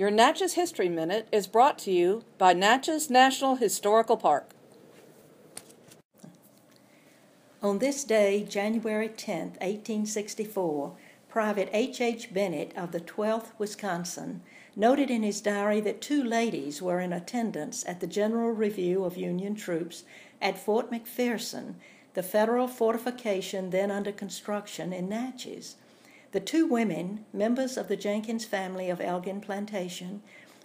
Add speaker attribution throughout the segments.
Speaker 1: Your Natchez History Minute is brought to you by Natchez National Historical Park.
Speaker 2: On this day, January 10, 1864, Private H. H. Bennett of the 12th Wisconsin noted in his diary that two ladies were in attendance at the General Review of Union troops at Fort McPherson, the federal fortification then under construction in Natchez. The two women, members of the Jenkins family of Elgin Plantation,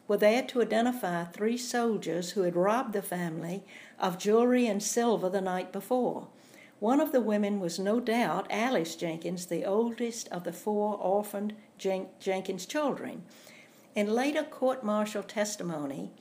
Speaker 2: were there to identify three soldiers who had robbed the family of jewelry and silver the night before. One of the women was no doubt Alice Jenkins, the oldest of the four orphaned Jen- Jenkins children. In later court martial testimony,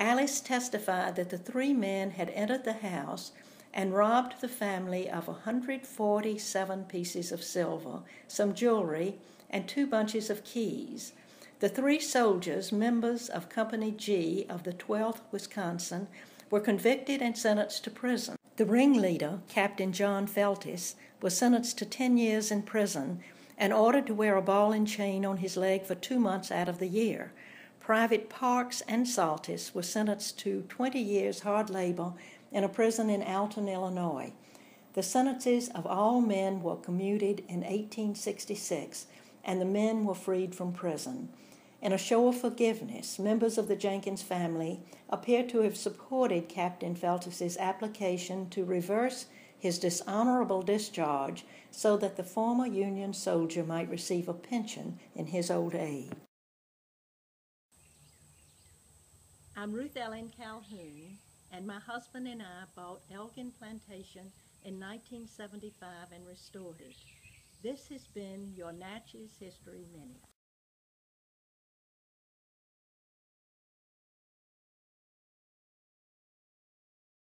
Speaker 2: Alice testified that the three men had entered the house and robbed the family of 147 pieces of silver, some jewelry, and two bunches of keys. The three soldiers, members of Company G of the 12th Wisconsin, were convicted and sentenced to prison. The ringleader, Captain John Feltis, was sentenced to 10 years in prison and ordered to wear a ball and chain on his leg for two months out of the year. Private Parks and Saltis were sentenced to 20 years hard labor in a prison in Alton, Illinois. The sentences of all men were commuted in 1866, and the men were freed from prison. In a show of forgiveness, members of the Jenkins family appear to have supported Captain Feltus's application to reverse his dishonorable discharge so that the former Union soldier might receive a pension in his old age. I'm Ruth Ellen Calhoun, and my husband and I bought Elgin Plantation in 1975 and restored it. This has been your Natchez History Minute.